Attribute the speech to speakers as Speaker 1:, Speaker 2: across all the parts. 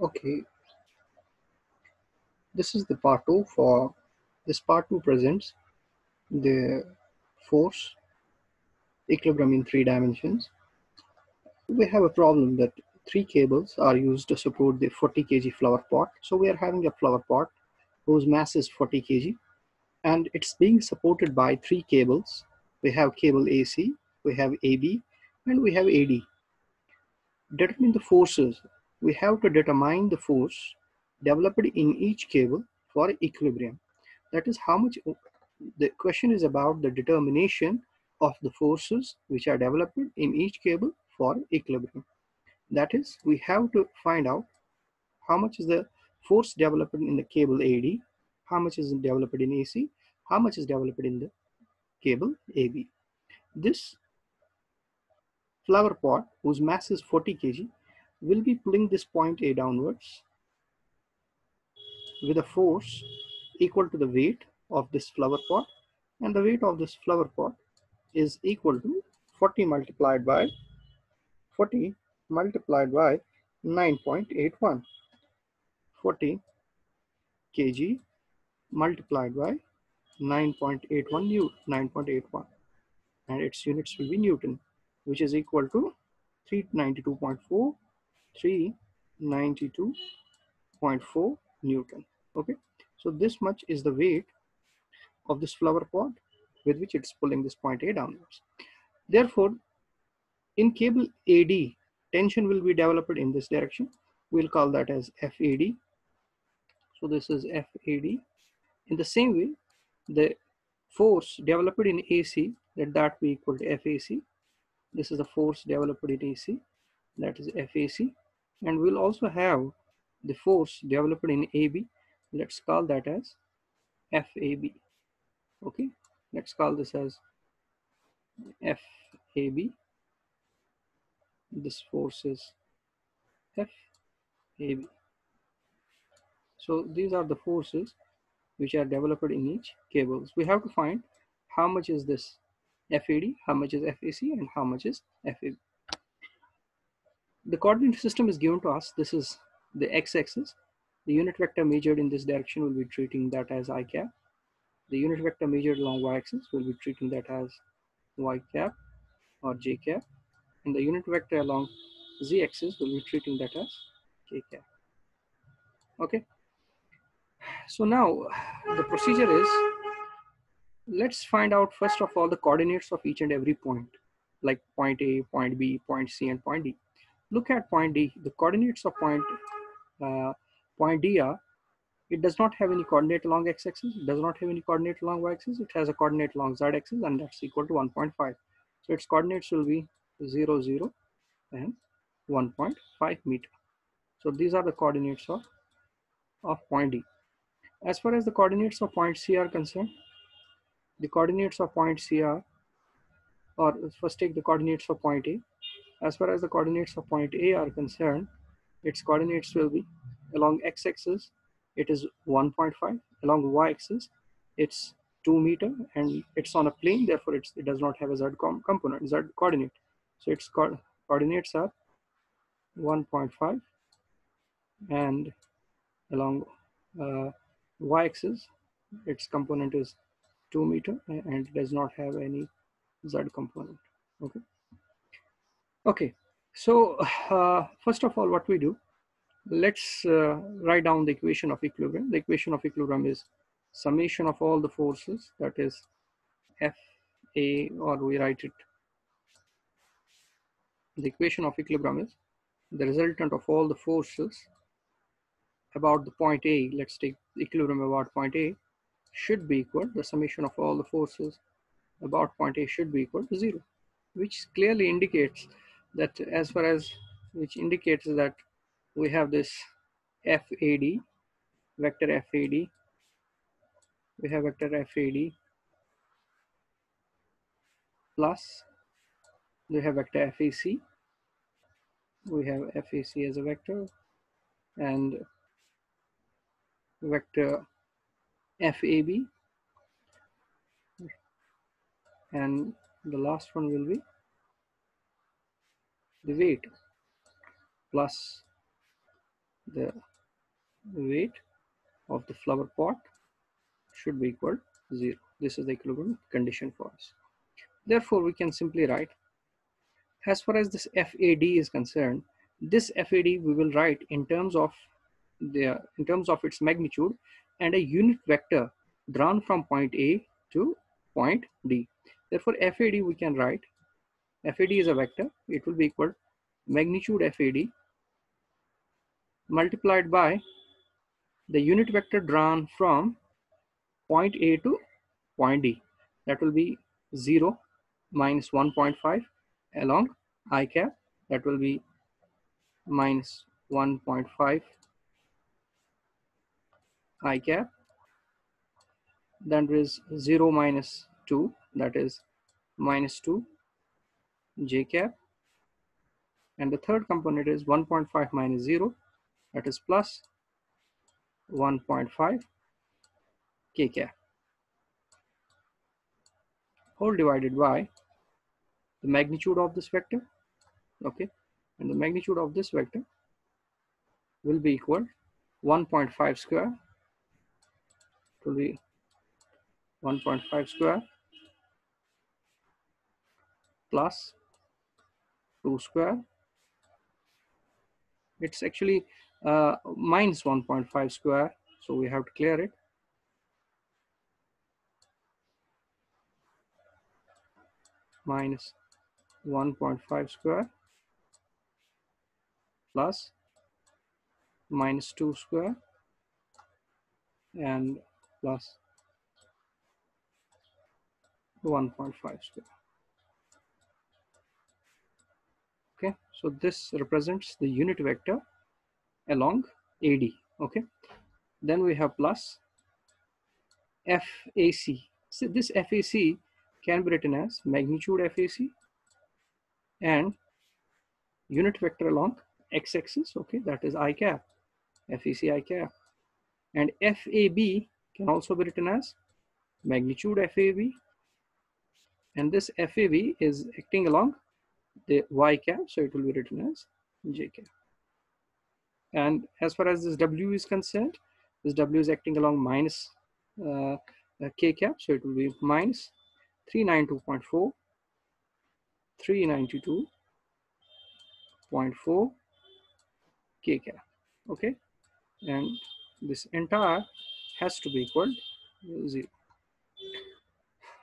Speaker 1: Okay, this is the part 2 for this part 2 presents the force equilibrium in three dimensions. We have a problem that three cables are used to support the 40 kg flower pot. So we are having a flower pot whose mass is 40 kg and it's being supported by three cables. We have cable AC, we have AB and we have AD. Determine the forces. We have to determine the force developed in each cable for equilibrium. That is how much, the question is about the determination of the forces which are developed in each cable for equilibrium. That is, we have to find out how much is the force developed in the cable AD, how much is developed in AC, how much is developed in the cable AB. This flower pot whose mass is 40 kg will be pulling this point A downwards with a force equal to the weight of this flower pot. And the weight of this flower pot is equal to 40 multiplied by 40 multiplied by 9.81 40 kg multiplied by 9.81 new 9.81 and its units will be newton which is equal to 392.4 392.4 newton. Okay? So this much is the weight of this flower pot with which it's pulling this point a downwards. Therefore in cable ad tension will be developed in this direction. We'll call that as fad so this is fad in the same way the force developed in ac let that be equal to fac this is the force developed in ac that is fac and we'll also have the force developed in AB. Let's call that as FAB. Okay, let's call this as FAB. This force is FAB. So these are the forces which are developed in each cables. We have to find how much is this FAD, how much is FAC, and how much is FAB the coordinate system is given to us. This is the x-axis. The unit vector measured in this direction will be treating that as i cap. The unit vector measured along y-axis will be treating that as y cap or j cap. And the unit vector along z-axis will be treating that as k cap. Okay. So now the procedure is, let's find out first of all the coordinates of each and every point, like point A, point B, point C, and point D look at point D, the coordinates of point, uh, point D are, it does not have any coordinate along x-axis, it does not have any coordinate along y-axis, it has a coordinate along z-axis and that's equal to 1.5. So its coordinates will be 0, 0 and 1.5 meter. So these are the coordinates of, of point D. As far as the coordinates of point C are concerned, the coordinates of point C are, or first take the coordinates of point A, as far as the coordinates of point A are concerned, its coordinates will be along x-axis, it is 1.5, along y-axis, it's 2 meter, and it's on a plane, therefore it does not have a z com component, z coordinate. So its co coordinates are 1.5, and along uh, y-axis, its component is 2 meter, and does not have any z component, okay. Okay, so uh, first of all, what we do, let's uh, write down the equation of equilibrium. The equation of equilibrium is summation of all the forces, that is F A, or we write it. The equation of equilibrium is the resultant of all the forces about the point A, let's take equilibrium about point A, should be equal, the summation of all the forces about point A should be equal to zero, which clearly indicates that as far as which indicates that we have this FAD, vector FAD, we have vector FAD plus we have vector FAC, we have FAC as a vector and vector FAB and the last one will be the weight plus the weight of the flower pot should be equal to 0. This is the equilibrium condition for us. Therefore, we can simply write, as far as this FAD is concerned, this FAD we will write in terms of the in terms of its magnitude and a unit vector drawn from point A to point D. Therefore, FAD we can write, FAD is a vector, it will be equal magnitude FAD multiplied by the unit vector drawn from point A to point D. That will be 0 minus 1.5 along i cap. That will be minus 1.5 i cap. Then there is 0 minus 2, that is minus 2 j cap. And the third component is 1.5 minus 0, that is plus 1.5 k cap. Whole divided by the magnitude of this vector. Okay. And the magnitude of this vector will be equal 1.5 square will be 1.5 square plus 2 square. It's actually uh, minus 1.5 square so we have to clear it. Minus 1.5 square plus minus 2 square and plus 1.5 square okay so this represents the unit vector along AD okay? Then we have plus FAC so this FAC can be written as magnitude FAC and unit vector along x-axis okay? That is i cap FAC i cap. And FAB can also be written as magnitude FAB and this FAB is acting along the y cap so it will be written as j cap. And as far as this w is concerned this w is acting along minus uh, k cap so it will be minus 392.4 392.4 k cap okay? And this entire has to be equal to 0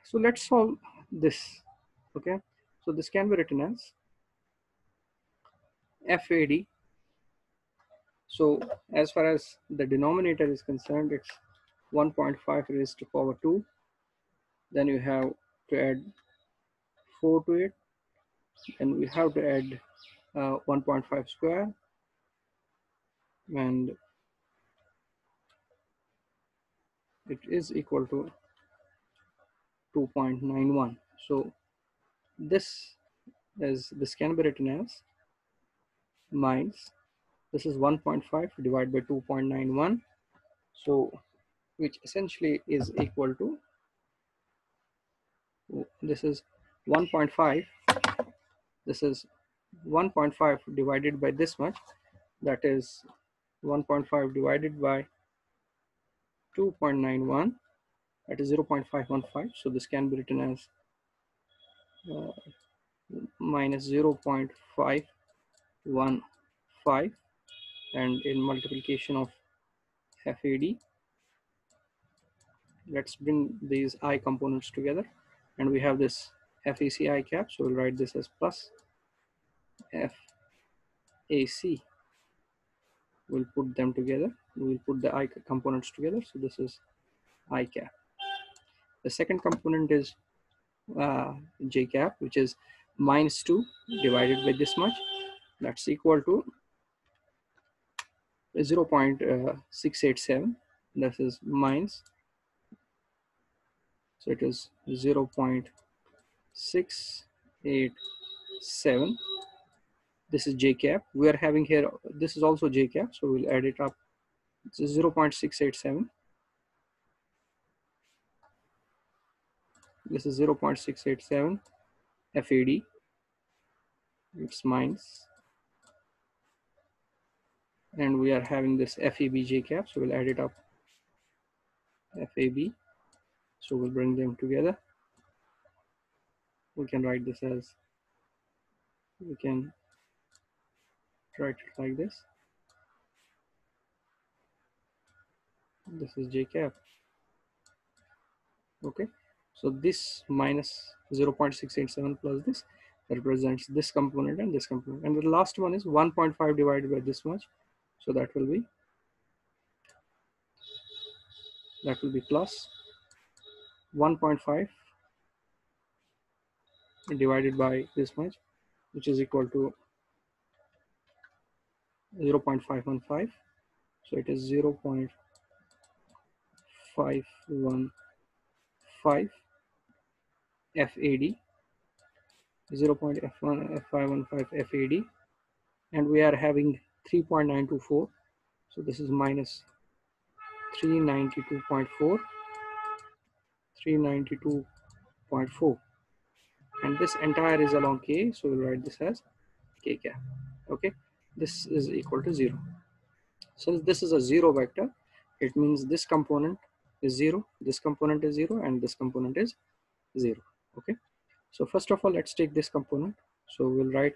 Speaker 1: so let's solve this okay so this can be written as FAD so as far as the denominator is concerned, it's 1.5 raised to power 2. Then you have to add 4 to it. And we have to add uh, 1.5 square. And it is equal to 2.91. So this is this can be written as minus this is 1.5 divided by 2.91 so which essentially is equal to this is 1.5 this is 1.5 divided by this much. That is 1.5 divided by 2.91 that is 0.515 so this can be written as uh, minus 0.515 and in multiplication of FAD. Let's bring these I components together and we have this FAC I cap. So we'll write this as plus FAC. We'll put them together. We'll put the I components together. So this is I cap. The second component is uh, J cap, which is minus 2 divided by this much. That's equal to 0 0.687 this is minus so it is 0 0.687 this is j cap. We are having here this is also j cap so we'll add it up. It's 0 0.687 this is 0.687 FAD it's mines. minus. And we are having this FABJ cap so we'll add it up. FAB so we'll bring them together. We can write this as we can write it like this. This is j cap. Okay so this minus 0.687 plus this represents this component and this component. And the last one is 1.5 divided by this much. So that will be that will be plus 1.5 divided by this much which is equal to 0 0.515 so it is 0 0.515 FAD 0 0.515 FAD and we are having 3.924 so this is minus 392.4 392.4 and this entire is along k so we'll write this as k cap okay? This is equal to zero. Since this is a zero vector. It means this component is zero this component is zero and this component is zero okay. So first of all let's take this component. So we'll write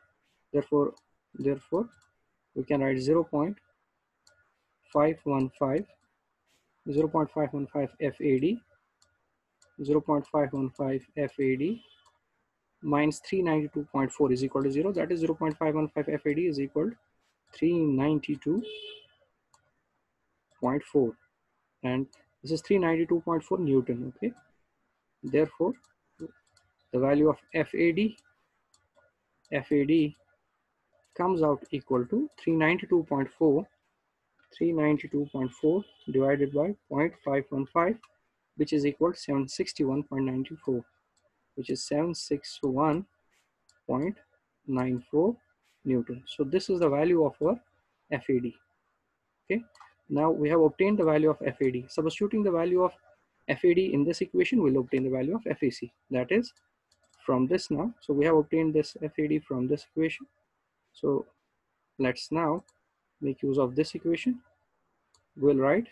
Speaker 1: therefore therefore we can write 0 0.515 0 0.515 FAD 0 0.515 FAD minus 392.4 is equal to 0 that is 0 0.515 FAD is equal to 392.4 and this is 392.4 Newton okay? Therefore the value of FAD FAD comes out equal to 392.4 392.4 divided by 0.515 which is equal to 761.94 which is 761.94 Newton. So this is the value of our FAD. Okay. Now we have obtained the value of FAD. Substituting the value of FAD in this equation, we'll obtain the value of FAC. That is from this now. So we have obtained this FAD from this equation. So let's now make use of this equation. We'll write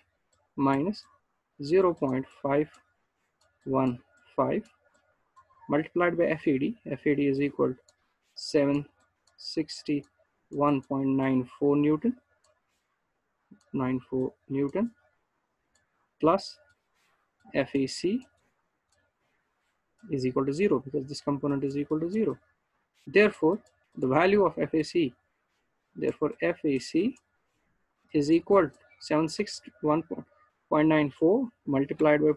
Speaker 1: minus 0 0.515 multiplied by FAD. FAD is equal to 761.94 Newton, 94 Newton plus FAC is equal to zero because this component is equal to zero. Therefore, the value of FAC, therefore FAC is equal to 761.94 multiplied by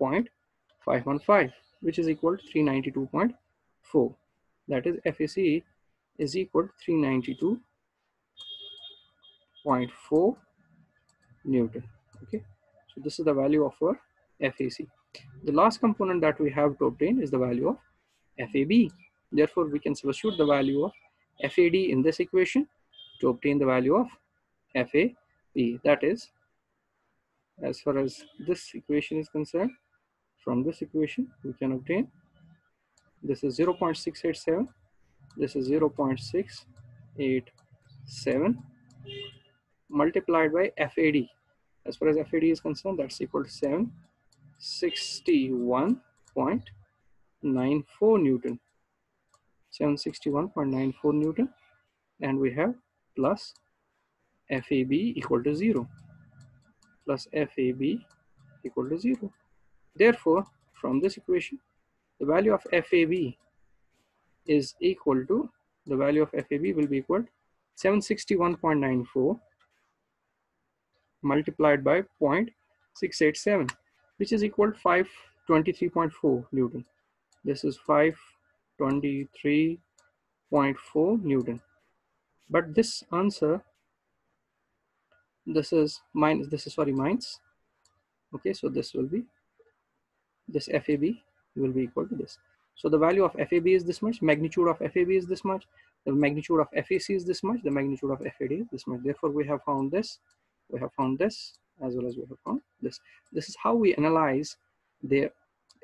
Speaker 1: 0.515 which is equal to 392.4 that is FAC is equal to 392.4 Newton. Okay? So this is the value of our FAC the last component that we have to obtain is the value of FAB therefore we can substitute the value of FAD in this equation to obtain the value of FAB that is as far as this equation is concerned from this equation we can obtain this is 0 0.687 this is 0 0.687 multiplied by FAD as far as FAD is concerned that's equal to 761.94 Newton. 761.94 Newton. And we have plus FAB equal to 0 plus FAB equal to 0 Therefore, from this equation, the value of FAB is equal to, the value of FAB will be equal to 761.94 multiplied by 0.687, which is equal to 523.4 Newton. This is 523.4 Newton. But this answer, this is minus, this is sorry, minus. Okay, so this will be this FAB will be equal to this. So the value of FAB is this much, magnitude of FAB is this much, the magnitude of FAC is this much, the magnitude of FAD is this much. Therefore, we have found this, we have found this, as well as we have found this. This is how we analyze the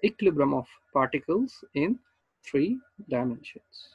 Speaker 1: equilibrium of particles in three dimensions.